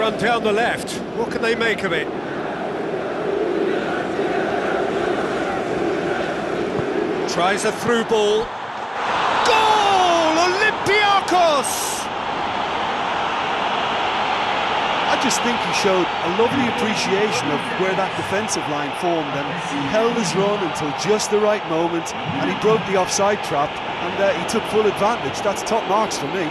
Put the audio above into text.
run down the left. What can they make of it? Tries a through ball. Goal! Olympiacos. I just think he showed a lovely appreciation of where that defensive line formed and he held his run until just the right moment and he broke the offside trap and uh, he took full advantage. That's top marks for me.